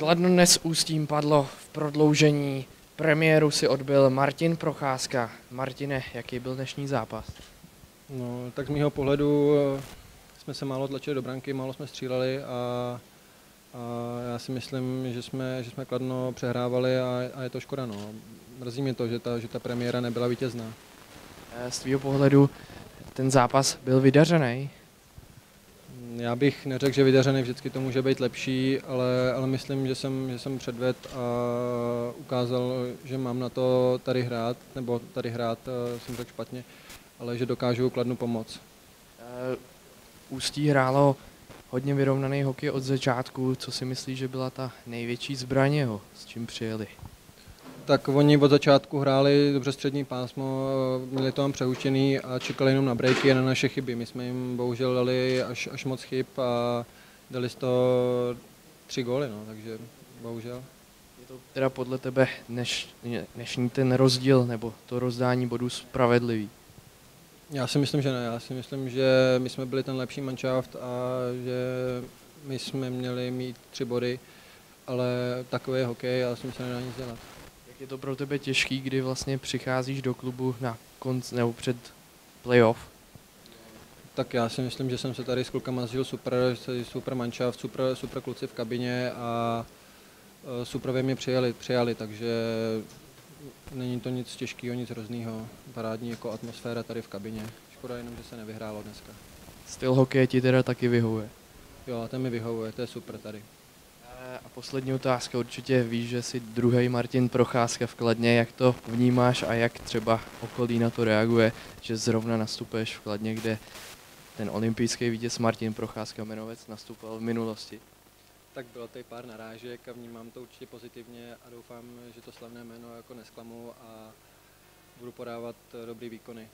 Kladno dnes ústím padlo v prodloužení. Premiéru si odbil Martin Procházka. Martine, jaký byl dnešní zápas? No, tak z mého pohledu eh, jsme se málo tlačili do branky, málo jsme stříleli a, a já si myslím, že jsme, že jsme Kladno přehrávali a, a je to škoda. No. Mrzí mě to, že ta, že ta premiéra nebyla vítězná. Eh, Z tvého pohledu ten zápas byl vydařený. Já bych neřekl, že vydařený vždycky to může být lepší, ale, ale myslím, že jsem, že jsem předved a ukázal, že mám na to tady hrát, nebo tady hrát eh, jsem řekl špatně, ale že dokážu Kladnu pomoct. Eh, Ústí hrálo hodně vyrovnaný hokej od začátku. Co si myslíš, že byla ta největší jeho, s čím přijeli? Tak oni od začátku hráli dobře střední pásmo, měli to tam přehuštěný a čekali jenom na breaky a na naše chyby. My jsme jim bohužel dali až, až moc chyb a dali z toho tři góly, no, takže bohužel. Je to teda podle tebe dneš, dnešní ten rozdíl nebo to rozdání bodů spravedlivý? Já si myslím, že ne. Já si myslím, že my jsme byli ten lepší manšaft a že my jsme měli mít tři body, ale takový je hokej a s tím se nedá nic dělat. Je to pro tebe těžký, kdy vlastně přicházíš do klubu na konc nebo před playoff? Tak já si myslím, že jsem se tady s klukama zžil super, super manšaft, super, super kluci v kabině a e, super mě přijali, přijali, takže není to nic těžkého, nic hroznýho. Parádní jako atmosféra tady v kabině. Škoda jenom, že se nevyhrálo dneska. Styl hokeje ti teda taky vyhovuje. Jo, a ten mi vyhovuje, to je super tady. Poslední otázka, určitě víš, že jsi druhý Martin Procházka v Kladně, jak to vnímáš a jak třeba okolí na to reaguje, že zrovna nastupuješ v Kladně, kde ten olympijský vítěz Martin Procházka jmenovec nastupoval v minulosti. Tak bylo tady pár narážek a vnímám to určitě pozitivně a doufám, že to slavné jméno jako nesklamu a budu podávat eh, dobrý výkony.